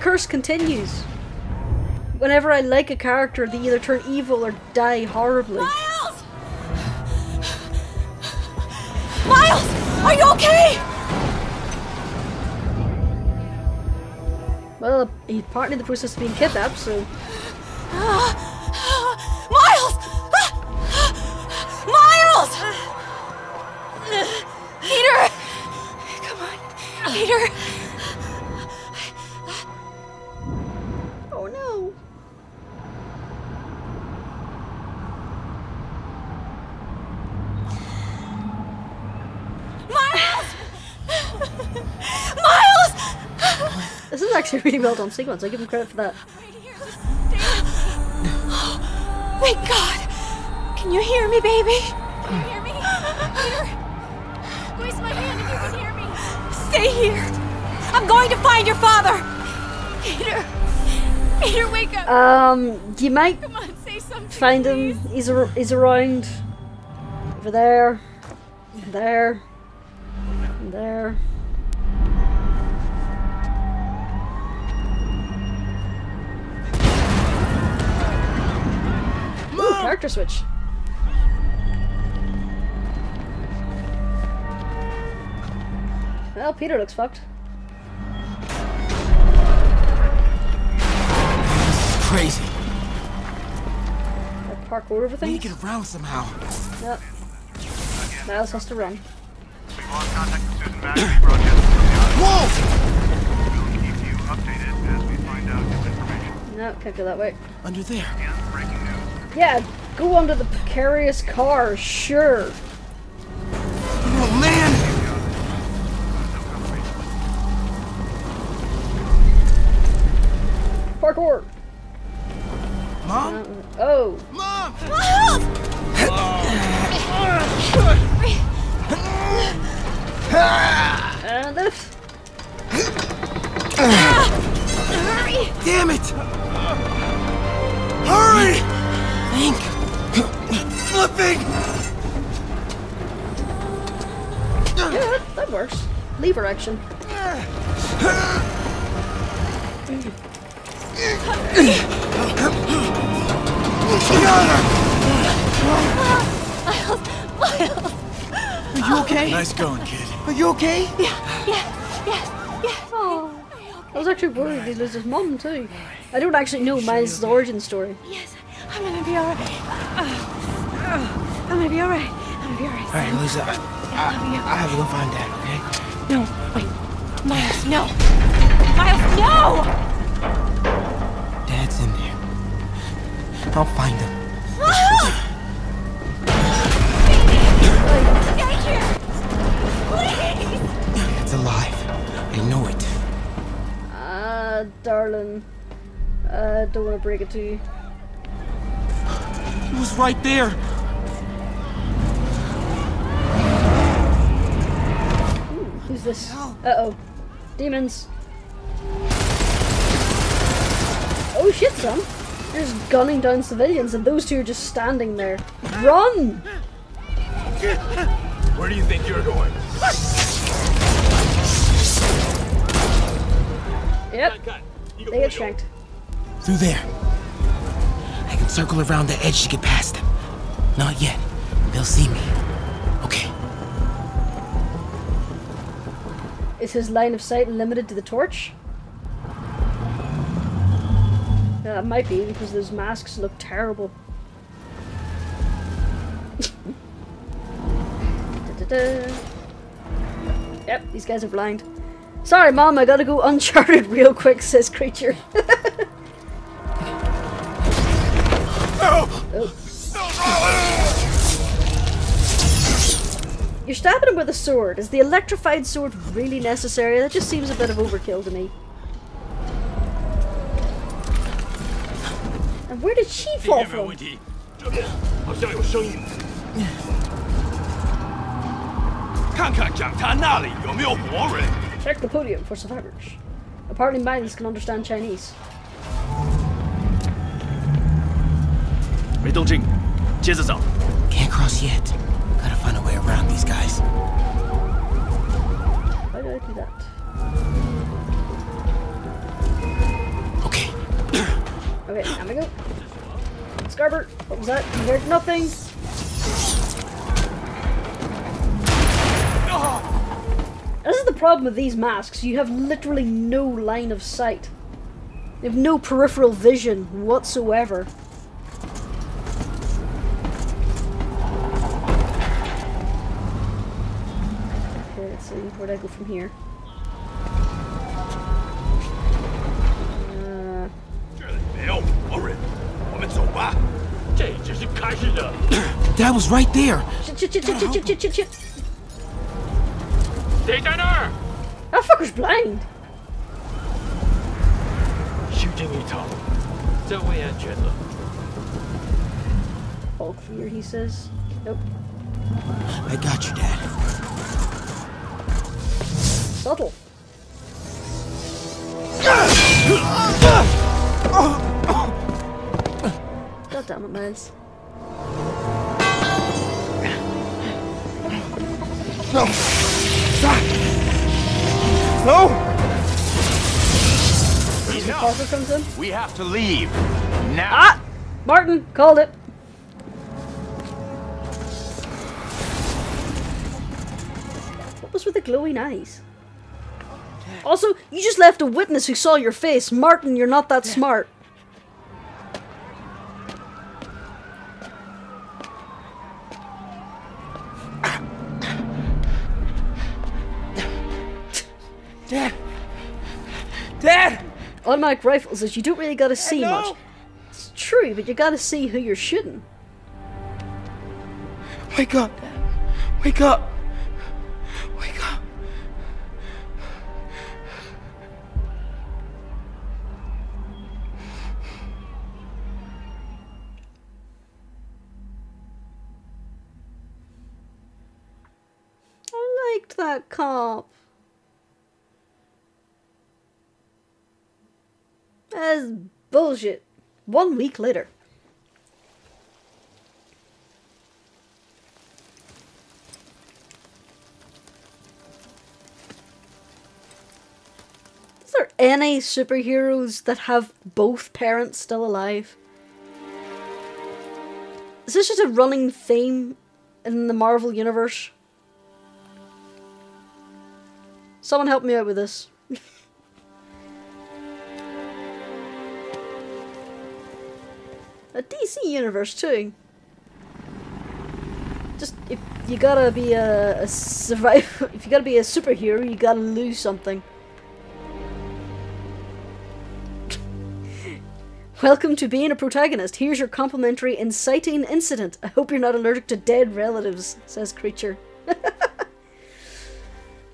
My curse continues. Whenever I like a character, they either turn evil or die horribly. Miles! Miles! Are you okay? Well, he's partly in the process of being kidnapped, so ah, well done sequence. I give him credit for that. Thank God! Can you hear me, baby? Can you hear me? Peter! Squeeze my hand if you can hear me. Stay here! I'm going to find your father! Peter! Peter, wake up! Um, you might Come on, say something. find him. He's ar- he's around. Over there. There. There. Character switch. Well, Peter looks fucked. This is crazy. Like parkour over Need to get around somehow. No. Miles has to run. We've lost contact with Susan Battery, broadcasting from the island. Whoa! We'll keep you updated as we find out new information. No, can't go that way. Under there. And breaking news. Yeah, go under the precarious car, sure. Oh man! Parkour. Mom? Uh, oh, Mom! Miles! and this. Hurry! Damn it! Hurry! Think. Flipping! Yeah, that, that works. Lever action. Are you okay? Nice going, kid. Are you okay? Yeah, yeah, yeah. Oh, I was actually worried he'd lose his mum too. I don't actually know Miles' origin story. Yes, I'm gonna be alright. I'm gonna be alright. I'm gonna be alright. Alright, Lisa, I, I, I have to go find Dad, okay? No, wait. Miles, no! Miles, no! Dad's in there. I'll find him. Miles! Get! Please! Dad's alive. I know it. Ah, darling. I don't want to break it to you. He was right there. Who's this? Uh oh. Demons. Oh shit, son. They're just gunning down civilians and those two are just standing there. Run! Where do you think you're going? Yep, Cut. You they get shanked. Through there. I can circle around the edge to get past them. Not yet. They'll see me. Is his line of sight limited to the torch? Uh, yeah, that might be because those masks look terrible. Da-da-da. Yep, these guys are blind. Sorry, Mom, I gotta go uncharted real quick, says Creature. You're stabbing him with a sword. Is the electrified sword really necessary? That just seems a bit of overkill to me. And where did she 地 fall 点没有 from? 问题，这边好像有声音。看看讲台那里有没有活人。 Check the podium for survivors. Apparently Miles can understand Chinese. 没动静，接着找。 Can't cross yet. these guys. do I do that? Okay. Okay, we go. Scarbert, what was that? You heard nothing. This is the problem with these masks. You have literally no line of sight. You have no peripheral vision whatsoever. do I go from here? That was right there. Shit. That fucker's blind. Shooting you, Don't we, Angela. Bulk fear. he says. Nope. I got you, Dad. Subtle. God damn it, Miles. No. Stop. No. Parker comes in. We have to leave. Now. Ah! Martin, called it. What was with the glowing eyes? Also, you just left a witness who saw your face. Martin, you're not that smart. Dad. Dad. Automatic rifles is you don't really gotta see know. much. It's true, but you gotta see who you're shooting. Wake up, Dad. Wake up. Cop. That's bullshit. One week later. Is there any superheroes that have both parents still alive? Is this just a running theme in the Marvel universe? Someone help me out with this. a DC universe too. Just if you gotta be a, a survivor, if you gotta be a superhero, you gotta lose something. Welcome to being a protagonist. Here's your complimentary inciting incident. I hope you're not allergic to dead relatives, says Creature.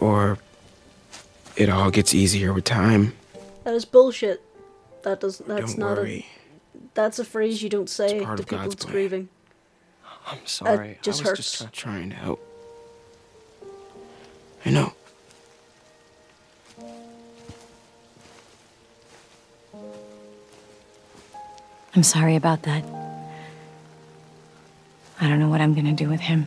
Or it all gets easier with time. That is bullshit. That doesn't. That's Don't not worry. a. That's a phrase you don't say part to of people God's that's plan. grieving. I'm sorry. just I was hurts. just trying. Trying to help. I know. I'm sorry about that. I don't know what I'm gonna do with him.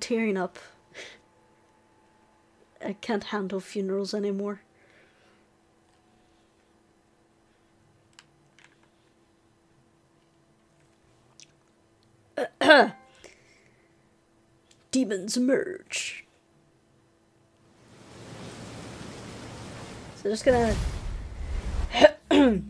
Tearing up. I can't handle funerals anymore. Demons emerge. So just gonna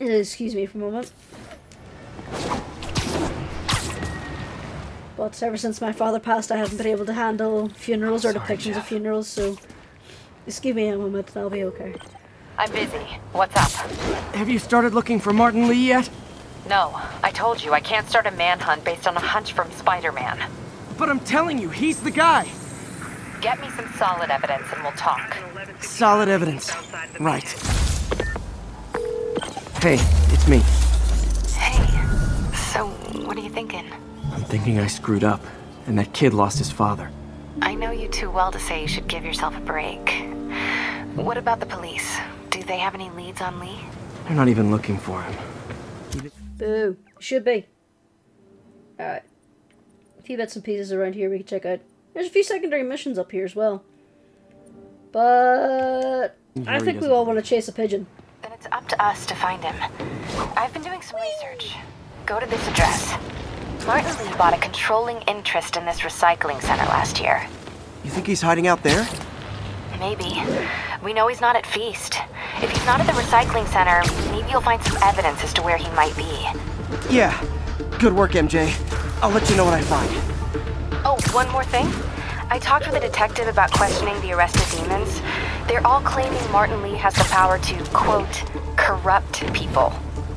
excuse me for a moment. But ever since my father passed, I haven't been able to handle funerals or depictions of funerals, so just give me a moment and I'll be okay. I'm busy. What's up? Have you started looking for Martin Li yet? No, I told you I can't start a manhunt based on a hunch from Spider-Man. But I'm telling you, he's the guy. Get me some solid evidence and we'll talk. Solid evidence. Right. Hey, it's me. Hey, so what are you thinking? I'm thinking I screwed up, and that kid lost his father. I know you too well to say you should give yourself a break. What about the police? Do they have any leads on Li? They're not even looking for him. Boo. Should be. Alright. A few bits and pieces around here we can check out. There's a few secondary missions up here as well. But I think we all want to chase a pigeon. Then it's up to us to find him. I've been doing some research. Go to this address. Martin Li bought a controlling interest in this recycling center last year. You think he's hiding out there? Maybe. We know he's not at Feast. If he's not at the recycling center, maybe you'll find some evidence as to where he might be. Yeah. Good work, MJ. I'll let you know what I find. Oh, one more thing. I talked with a detective about questioning the arrested demons. They're all claiming Martin Li has the power to, quote, corrupt people.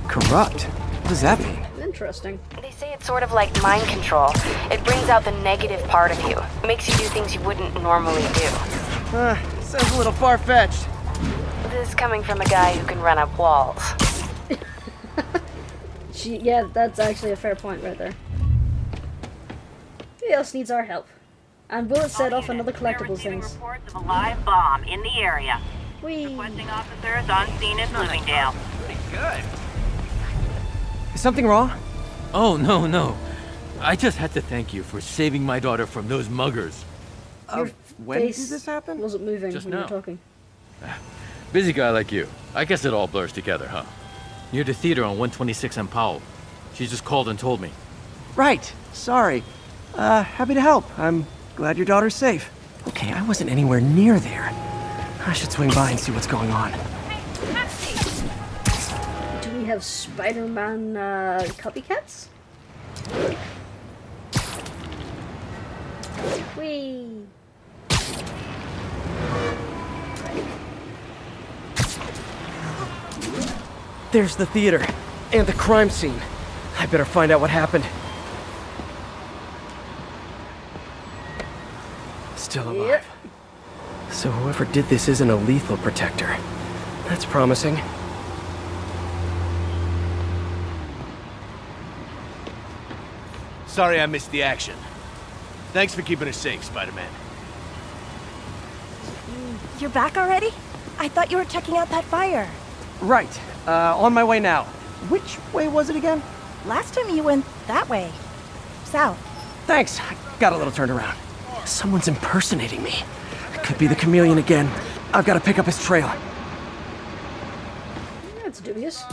Corrupt? What does that mean? Interesting. They say it's sort of like mind control. It brings out the negative part of you, It makes you do things you wouldn't normally do. Uh, sounds a little far-fetched. This is coming from a guy who can run up walls. She, yeah, that's actually a fair point right there. Who else needs our help? And will it set off another collectibles things? Reports of a live bomb in the area. Whee! Requesting officers on scene in Bloomingdale. Is something wrong? Oh, no, no. I just had to thank you for saving my daughter from those muggers. Your when face did this happen? wasn't moving Just when you were talking. Busy guy like you. I guess it all blurs together, huh? Near the theater on 126 and Powell. She just called and told me. Right. Sorry. Uh, happy to help. I'm glad your daughter's safe. Okay, I wasn't anywhere near there. I should swing by and see what's going on. We have Spider-Man uh, copycats? Whee! There's the theater. And the crime scene. I better find out what happened. Still alive. Yep. So whoever did this isn't a lethal protector. That's promising. Sorry I missed the action. Thanks for keeping us safe, Spider-Man. You're back already? I thought you were checking out that fire. Right. Uh, on my way now. Which way was it again? Last time you went that way. South. Thanks. I got a little turned around. Someone's impersonating me. It could be the chameleon again. I've got to pick up his trail. That's dubious.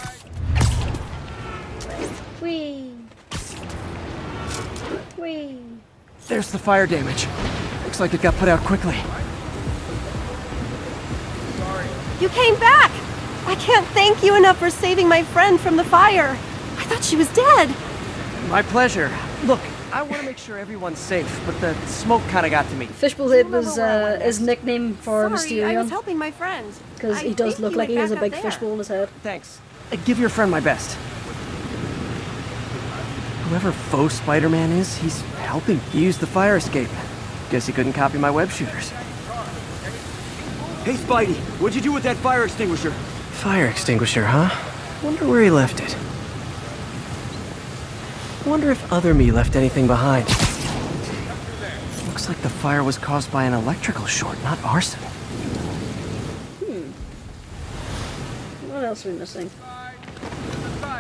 Whee! Whee! There's the fire damage. Looks like it got put out quickly. You came back! I can't thank you enough for saving my friend from the fire. I thought she was dead. My pleasure. Look, I want to make sure everyone's safe, but the smoke kind of got to me. Fishbowl Head was uh, his nickname for Sorry, I was helping my friend. because he does look like he has a big there. fishbowl in his head. Thanks. Uh, give your friend my best. Whoever faux Spider-Man is, he's helping. He used the fire escape. Guess he couldn't copy my web shooters. Hey, Spidey, what'd you do with that fire extinguisher? Fire extinguisher, huh? Wonder where he left it. Wonder if other me left anything behind. Looks like the fire was caused by an electrical short, not arson. Hmm. What else are we missing?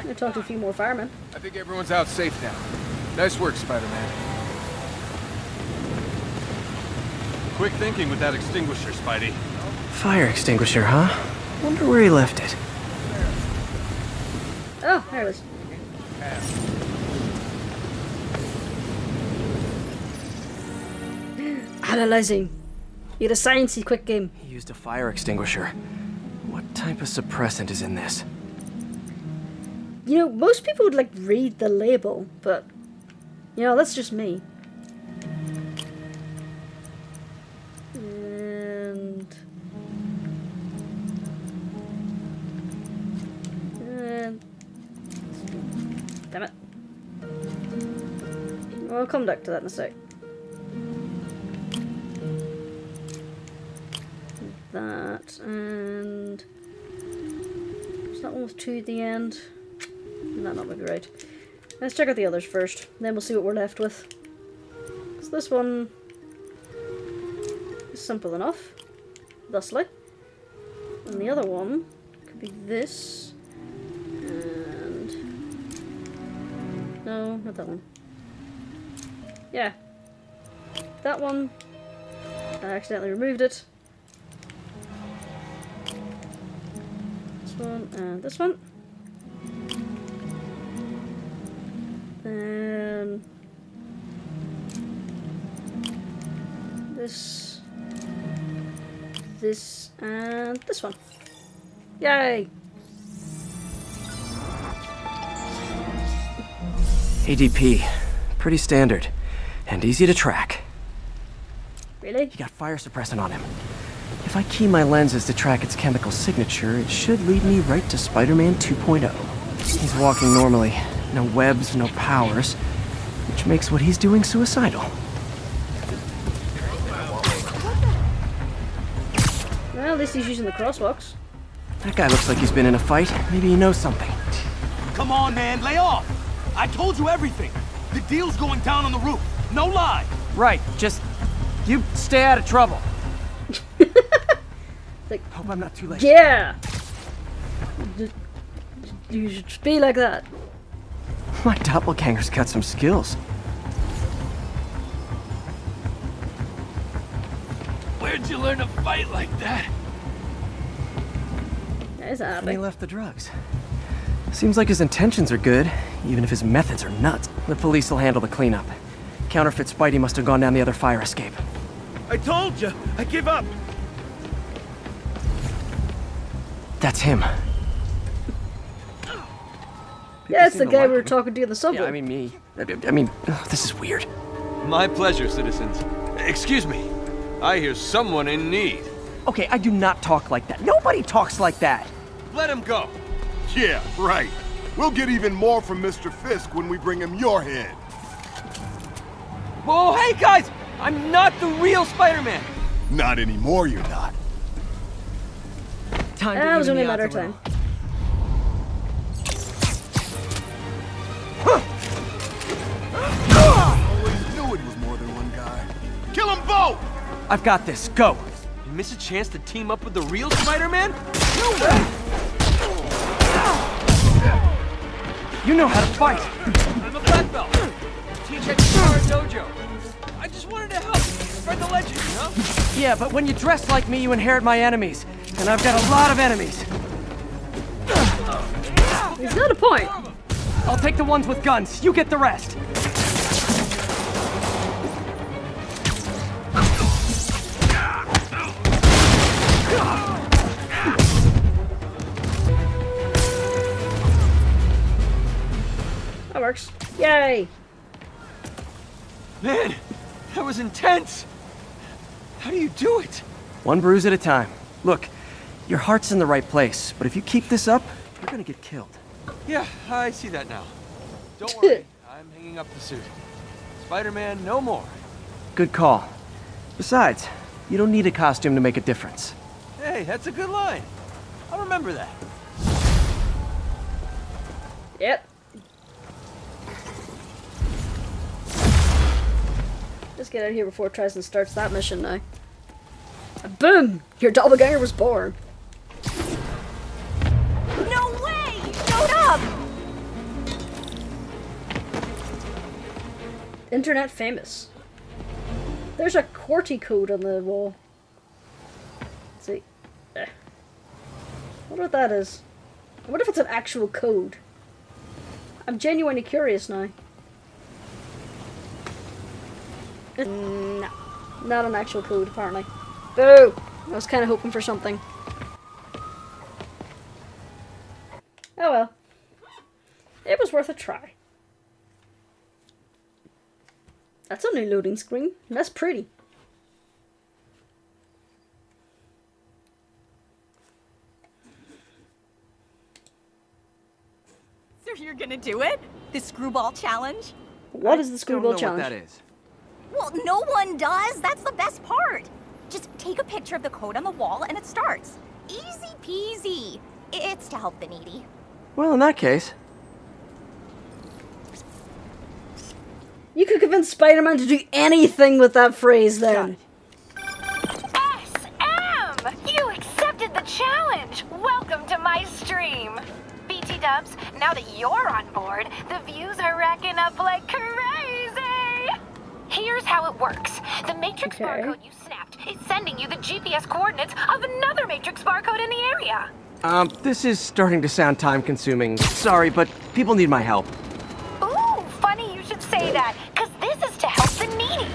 I talked to a few more firemen. I think everyone's out safe now. Nice work, Spider-Man. Quick thinking with that extinguisher, Spidey. Fire extinguisher, huh? Wonder where he left it. Oh, there it is. Analyzing. You're a sciencey quick game. He used a fire extinguisher. What type of suppressant is in this? you know, most people would like read the label, but you know, that's just me. And and damn it. I'll come back to that in a sec. That and is that almost to the end? That not maybe right. Let's check out the others first. Then we'll see what we're left with. So this one is simple enough, thusly. And the other one could be this. And no, not that one. Yeah. That one. I accidentally removed it. This one and this one. This, this, and this one. Yay! ADP. Pretty standard. And easy to track. Really? He got fire suppressant on him. If I key my lenses to track its chemical signature, it should lead me right to Spider-Man 2.0. He's walking normally. No webs, no powers. Which makes what he's doing suicidal. Well, at least he's using the crosswalks. That guy looks like he's been in a fight. Maybe he knows something. Come on, man, lay off! I told you everything! The deal's going down on the roof. No lie! Right, just... You stay out of trouble. Like, Hope I'm not too late. yeah! Just- You should be like that. My doppelganger's got some skills. Where'd you learn to fight like that? That is And he left the drugs. Seems like his intentions are good, even if his methods are nuts. The police will handle the cleanup. Counterfeit Spidey must have gone down the other fire escape. I told you! I give up! That's him. Yeah, it's the guy like we were him. talking to in the subway. Yeah, I mean me. I, I mean, ugh, this is weird. My pleasure, citizens. Excuse me. I hear someone in need. Okay, I do not talk like that. Nobody talks like that. Let him go. Yeah, right. We'll get even more from Mr. Fisk when we bring him your head. Whoa, hey guys! I'm not the real Spider-Man! Not anymore, you're not. Time it was even only a the matter odds of time. Always knew it was more than one guy. Kill them both! I've got this. Go. You miss a chance to team up with the real Spider-Man? You know how to fight. I'm a black belt. Teach at Guitar Dojo. I just wanted to help. Spread the legend, you know? Yeah, but when you dress like me, you inherit my enemies. And I've got a lot of enemies. He's a point. I'll take the ones with guns. You get the rest. Yay! Man, that was intense. How do you do it? One bruise at a time. Look, your heart's in the right place, but if you keep this up, you're gonna get killed. Yeah, I see that now. Don't worry, I'm hanging up the suit. Spider-Man, no more. Good call. Besides, you don't need a costume to make a difference. Hey, that's a good line. I'll remember that. Yep. Let's get out of here before it starts that mission now. Boom! Your doppelganger was born. No way! You showed up! Internet famous. There's a QWERTY code on the wall. Let's see. Eh. wonder what that is. I wonder if it's an actual code. I'm genuinely curious now. Eh, No. Not an actual code, apparently. Boo! I was kind of hoping for something. Oh well. It was worth a try. That's a new loading screen. That's pretty. So you're gonna do it? The screwball challenge? What is the Don't screwball know challenge? what that is. Well, no one does. That's the best part. Just take a picture of the code on the wall and it starts. Easy peasy. It's to help the needy. Well, in that case, You could convince Spider-Man to do anything with that phrase then. SM! You accepted the challenge! Welcome to my stream! BT dubs, now that you're on board, the views are racking up like crazy! Here's how it works. The matrix Okay. barcode you snapped is sending you the GPS coordinates of another matrix barcode in the area. um, this is starting to sound time-consuming. Sorry, but people need my help. Ooh, funny you should say that, because this is to help the needy.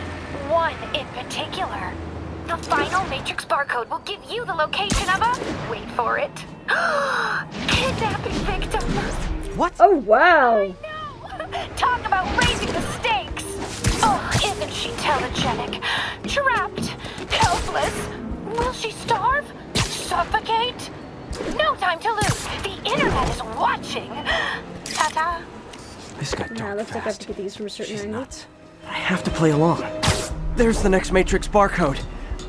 One in particular. The final matrix barcode will give you the location of a. Wait for it. Kidnapping victim. What? Oh wow! Talk about telegenic? Trapped. Helpless. Will she starve? Suffocate? No time to lose. The internet is watching. Ta-ta. This got Nah, dark looks like I have to get these from a certain angle. I have to play along. There's the next Matrix barcode.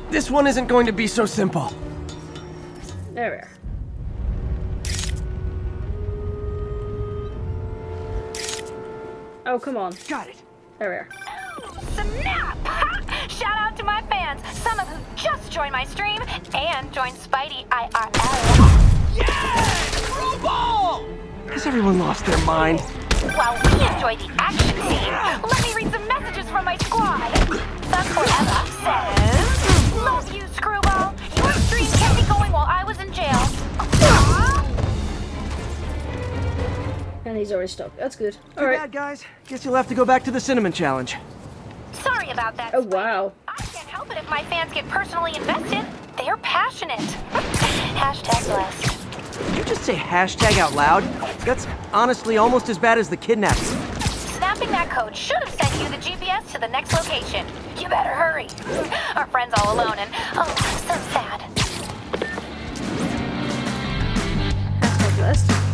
This one isn't going to be so simple. There we are. Oh, come on. Got it. There we are. Snap! Shout out to my fans, some of who just joined my stream and joined Spidey IRL. Yes! Screwball! Has everyone lost their mind? While we enjoy the action scene, let me read some messages from my squad. Thug Forever says, Love you, Screwball. Your stream kept me going while I was in jail. Aw. And he's already stuck. That's good. Too Alright. bad, guys. Guess you'll have to go back to the cinnamon challenge. Sorry about that. Oh, wow. I can't help it if my fans get personally invested. They're passionate. hashtag blessed. Did you just say hashtag out loud? That's honestly almost as bad as the kidnaps. Snapping that code should have sent you the GPS to the next location. You better hurry. Our friend's all alone and, oh, so sad. Hashtag blessed.